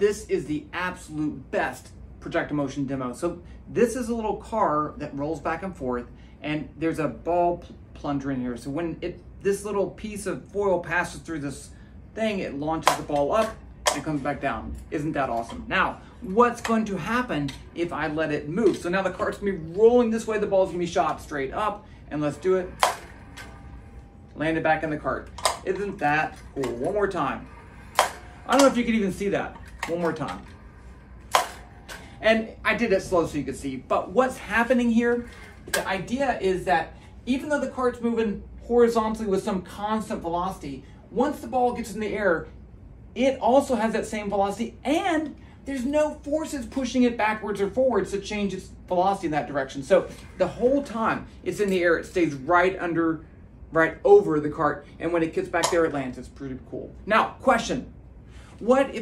this is the absolute best projectile motion demo. So this is a little car that rolls back and forth and there's a ball pl- plunger in here. So when it this little piece of foil passes through this thing, it launches the ball up and comes back down. Isn't that awesome? Now, what's going to happen if I let it move? So now the cart's gonna be rolling this way, the ball's gonna be shot straight up, and let's do it. Land it back in the cart. Isn't that cool? One more time. I don't know if you can even see that. One more time. And I did it slow so you could see, but what's happening here, the idea is that even though the cart's moving horizontally with some constant velocity, once the ball gets in the air, it also has that same velocity and there's no forces pushing it backwards or forwards to change its velocity in that direction. So the whole time it's in the air, it stays right under, right over the cart. And when it gets back there, it lands. It's pretty cool. Now, question. What if